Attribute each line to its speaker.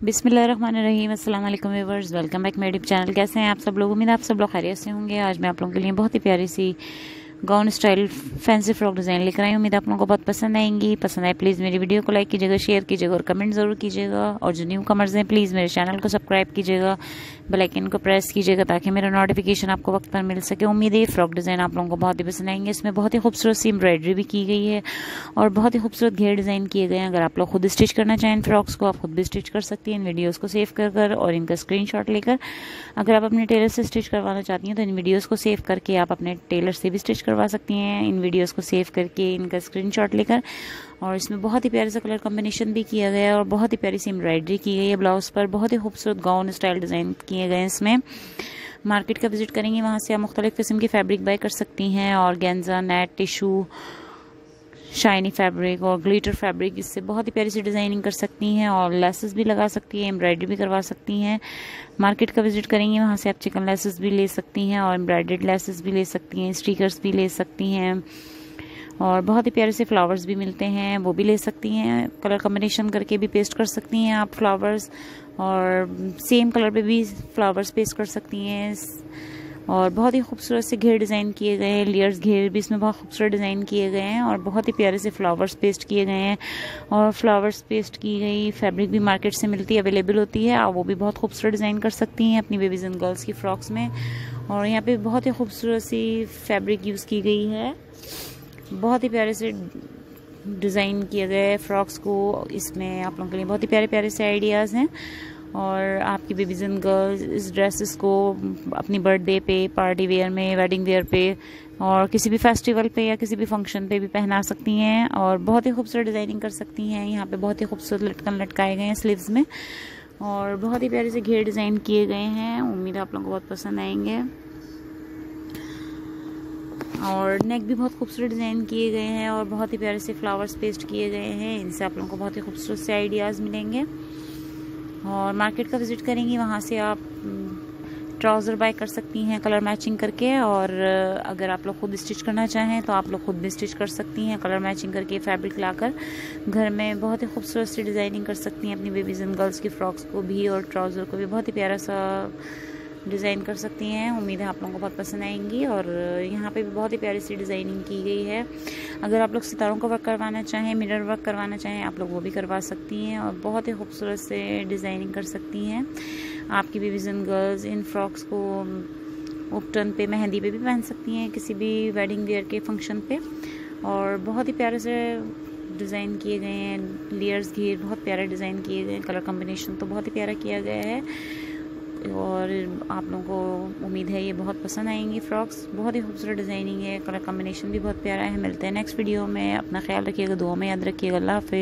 Speaker 1: बिसमीम अल्लाम viewers, welcome back मेडिप चैनल। कैसे हैं आप सब लोग? उम्मीद आप सब लोग खैरियत से होंगे। आज मैं आप लोगों के लिए बहुत ही प्यारी सी gown style fancy frock design लेकर आई उम्मीद आप लोगों को बहुत पसंद आएँगी। पसंद आए प्लीज़ मेरी वीडियो को लाइक कीजिएगा शेयर कीजिएगा और कमेंट ज़रूर कीजिएगा। और जो न्यू कमर्स हैं प्लीज़ मेरे चैनल को सब्सक्राइब कीजिएगा। बेलाइकन को प्रेस कीजिएगा ताकि मेरा नोटिफिकेशन आपको वक्त पर मिल सके। उम्मीद है फ्रॉक डिज़ाइन आप लोगों को बहुत ही पसंद आएँगे। इसमें बहुत ही खूबसूरत सी एम्ब्रॉयडरी भी की गई है और बहुत ही खूबसूरत घेर डिज़ाइन किए गए हैं। अगर आप लोग खुद स्टिच करना चाहें फ्रॉक्स को, आप खुद भी स्टिच कर सकती हैं। इन वीडियोज़ को सेव कर कर और इनका स्क्रीन लेकर। अगर आप अपने टेलर से स्टिच करवाना चाहती हैं तो इन वीडियोज़ को सेव करके आप अपने टेलर से भी स्टिच करवा सकती हैं। इन वीडियोज़ को सेव करके इनका स्क्रीनशॉट लेकर और इसमें बहुत ही प्यारे सा कलर कॉम्बिनेशन भी किया गया है और बहुत ही प्यारी सी एम्ब्रॉयडरी की गई है ब्लाउज पर। बहुत ही खूबसूरत गाउन स्टाइल डिज़ाइन किए गए हैं इसमें। मार्केट का विज़िट करेंगे वहाँ से। आप मुख्तलिफ़ किस्म की फैब्रिक बाय कर सकती हैं और गेंजा नेट टिशू शाइनी फैब्रिक और ग्लिटर फैब्रिक इससे बहुत ही प्यारी सी डिज़ाइनिंग कर सकती हैं और लेसेस भी लगा सकती हैं एम्ब्रॉयडरी भी करवा सकती हैं। मार्केट का विज़िट करेंगे वहाँ से। आप चिकन लेसेस भी ले सकती हैं और एम्ब्रॉयडर्ड लेसेस भी ले सकती हैं स्टिकर्स भी ले सकती हैं। और बहुत ही प्यारे से फ्लावर्स भी मिलते हैं, वो भी ले सकती हैं कलर कम्बिनेशन करके भी पेस्ट कर सकती हैं आप फ्लावर्स और सेम कलर पे भी फ्लावर्स पेस्ट कर सकती हैं। और बहुत ही खूबसूरत से घेर डिज़ाइन किए गए हैं लेयर्स घेर भी इसमें बहुत खूबसूरत डिज़ाइन किए गए हैं और बहुत ही प्यारे से फ्लावर्स पेस्ट किए गए हैं। और फ्लावर्स पेस्ट की गई फैब्रिक भी मार्केट से मिलती है अवेलेबल होती है, आप वो भी बहुत खूबसूरत डिज़ाइन कर सकती हैं अपनी बेबीज़ एंड गर्ल्स की फ्रॉक्स में। और यहाँ पे बहुत ही खूबसूरत सी फैब्रिक यूज़ की गई है। बहुत ही प्यारे से डिज़ाइन किए गए फ्रॉक्स को। इसमें आप लोगों के लिए बहुत ही प्यारे प्यारे से आइडियाज़ हैं। और आपकी बेबीज एंड गर्ल्स इस ड्रेसेस को अपनी बर्थडे पे, पार्टी वेयर में, वेडिंग वेयर पे और किसी भी फेस्टिवल पे या किसी भी फ़ंक्शन पे भी पहना सकती हैं और बहुत ही खूबसूरत डिज़ाइनिंग कर सकती हैं। यहाँ पे बहुत ही खूबसूरत लटकन लटकाए गए हैं स्लीव्स में और बहुत ही प्यारे से घेर डिज़ाइन किए गए हैं। उम्मीद आप लोगों को बहुत पसंद आएँगे। और नेक भी बहुत खूबसूरत डिज़ाइन किए गए हैं और बहुत ही प्यारे से फ्लावर्स पेस्ट किए गए हैं। इनसे आप लोगों को बहुत ही खूबसूरत से आइडियाज़ मिलेंगे। और मार्केट का विज़िट करेंगी, वहाँ से आप ट्राउज़र बाय कर सकती हैं कलर मैचिंग करके। और अगर आप लोग खुद स्टिच करना चाहें तो आप लोग खुद भी स्टिच कर सकती हैं कलर मैचिंग करके फैब्रिक लाकर। घर में बहुत ही खूबसूरत सी डिज़ाइनिंग कर सकती हैं अपनी बेबीज़ एंड गर्ल्स की फ्रॉक्स को भी और ट्राउज़र को भी। बहुत ही प्यारा सा डिज़ाइन कर सकती हैं। उम्मीद है आप लोगों को बहुत पसंद आएँगी और यहाँ पे भी बहुत ही प्यारी सी डिज़ाइनिंग की गई है। अगर आप लोग सितारों का वर्क करवाना चाहें, मिरर वर्क करवाना चाहें, आप लोग वो भी करवा सकती हैं और बहुत ही खूबसूरत से डिज़ाइनिंग कर सकती हैं। आपकी एंड गर्ल्स इन फ्रॉक्स को उपटन पे, मेहंदी पे भी पहन सकती हैं, किसी भी वेडिंग वेयर के फ़ंक्शन पे। और बहुत ही प्यारे से डिज़ाइन किए गए हैं, लेयर्स घेर बहुत प्यारे डिज़ाइन किए गए हैं। कलर कम्बिनेशन तो बहुत ही प्यारा किया गया है। और आप लोगों को उम्मीद है ये बहुत पसंद आएँगी फ्रॉक्स। बहुत ही खूबसूरत डिज़ाइनिंग है, कलर कॉम्बिनेशन भी बहुत प्यारा है। मिलते हैं नेक्स्ट वीडियो में। अपना ख्याल रखिएगा दुआ में याद रखिएगा। अल्लाह हाफिज़।